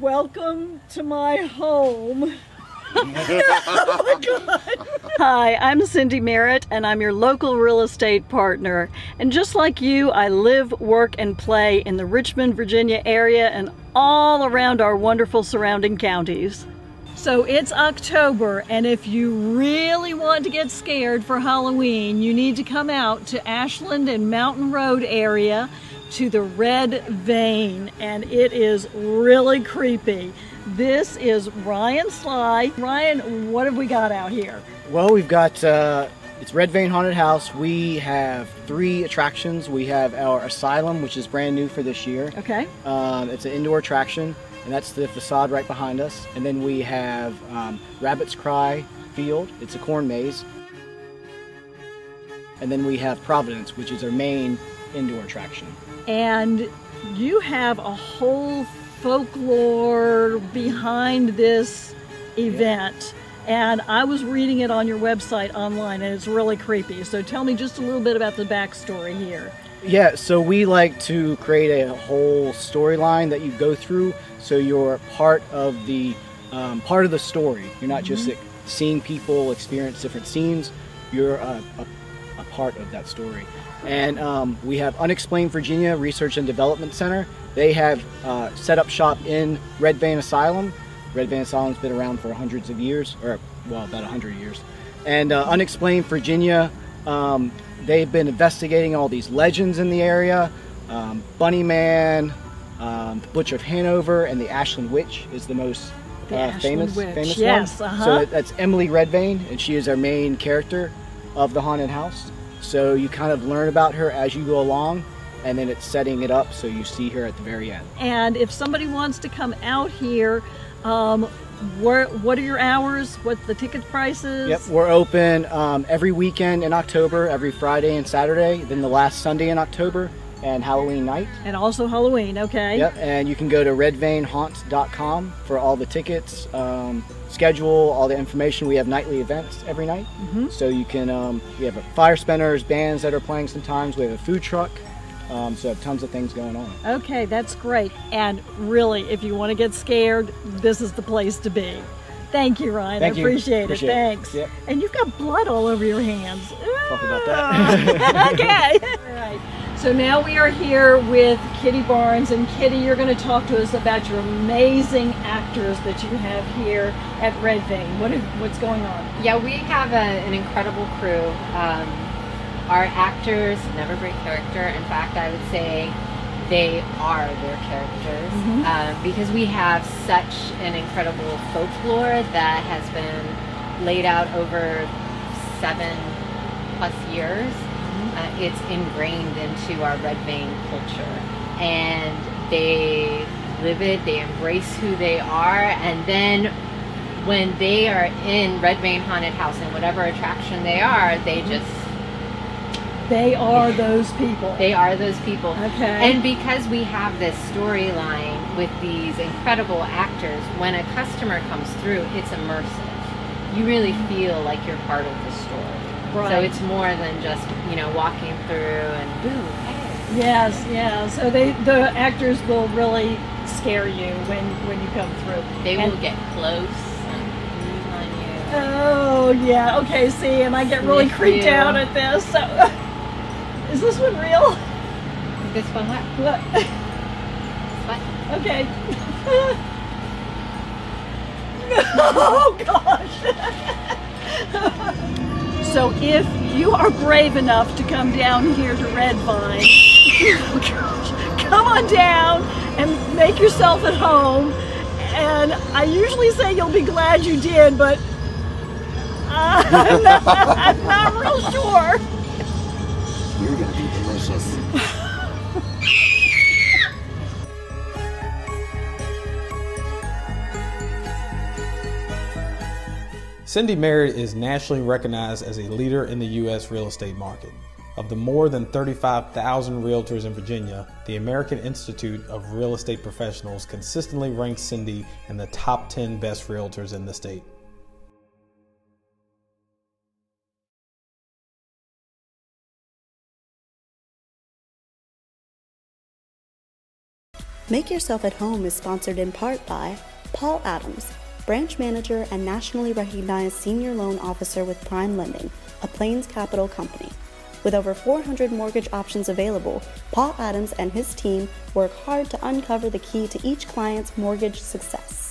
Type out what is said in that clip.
Welcome to my home. oh my. Hi, I'm Cindy Merritt, and I'm your local real estate partner. And just like you, I live, work, and play in the Richmond, Virginia area and all around our wonderful surrounding counties. So it's October, and if you really want to get scared for Halloween, you need to come out to Ashland and Mountain Road area to the Red Vein, and it is really creepy. This is Ryan Sly. Ryan, what have we got out here? Well, we've got uh, it's Red Vein Haunted House. We have three attractions. We have our Asylum, which is brand new for this year. Okay. Um, it's an indoor attraction, and that's the facade right behind us. And then we have um, Rabbit's Cry Field. It's a corn maze. And then we have Providence, which is our main indoor attraction. And you have a whole folklore behind this event. And I was reading it on your website online, and it's really creepy. So tell me just a little bit about the backstory here. Yeah, so we like to create a whole storyline that you go through, so you're part of the um, part of the story. You're not just like, seeing people experience different scenes. You're a, a, a part of that story. And um, we have Unexplained Virginia Research and Development Center. They have uh, set up shop in Red Vein Asylum. Red Vein Asylum's been around for hundreds of years, or well, about 100 years. And uh, Unexplained Virginia, um, they've been investigating all these legends in the area. Um, Bunny Man, um, the Butcher of Hanover, and the Ashland Witch is the most The uh, famous, Witch, famous yes, one. uh-huh. So that- that's Emily Redvein, and she is our main character of the haunted house. So you kind of learn about her as you go along, and then it's setting it up so you see her at the very end. And if somebody wants to come out here, um, where, what are your hours? What the ticket prices? Yep, we're open um, every weekend in October, every Friday and Saturday, then the last Sunday in October, and Halloween night. And also Halloween, okay? Yep, and you can go to redveinhaunt.com for all the tickets, um, schedule, all the information. We have nightly events every night, Mm-hmm. so you can. Um, we have a fire spinners, bands that are playing sometimes. We have a food truck, um, so tons of things going on. Okay, that's great. And really, if you want to get scared, this is the place to be. Thank you, Ryan. Thank I you. appreciate, Appreciate it. it. Thanks. Yep. And you've got blood all over your hands. Talk about that. okay. So now we are here with Kitty Barnes, and Kitty, you're going to talk to us about your amazing actors that you have here at Red Vein. What what's going on? Yeah, we have a, an incredible crew. Um, our actors never break character. In fact, I would say they are their characters Mhm. um, because we have such an incredible folklore that has been laid out over seven plus years. Uh, it's ingrained into our red vein culture, and they live it. They embrace who they are, and then when they are in Red Vein Haunted House and whatever attraction they are, they just They are those people. they are those people. Okay. And because we have this storyline with these incredible actors, when a customer comes through, it's immersive. You really feel like you're part of the story. So it's more than just, you know, walking through and boom. hey. Yes, yeah. So they the actors will really scare you when when you come through. They And- will get close and on you. Oh yeah. Okay. See, and I get really Sniff creeped you. out at this. So, is this one real? This one what? This what? Okay. oh gosh. so if you are brave enough to come down here to Red Vein, come on down and make yourself at home. And I usually say you'll be glad you did, but uh, I'm, not, I'm not real sure. You're gonna be delicious. Cindy Merritt is nationally recognized as a leader in the U.S. real estate market. Of the more than 35,000 realtors in Virginia, the American Institute of Real Estate Professionals consistently ranks Cindy in the top 10 best realtors in the state. Make Yourself at Home is sponsored in part by Paul Adams, branch manager and nationally recognized senior loan officer with Prime Lending, a Plains Capital company. With over 400 mortgage options available, Paul Adams and his team work hard to uncover the key to each client's mortgage success.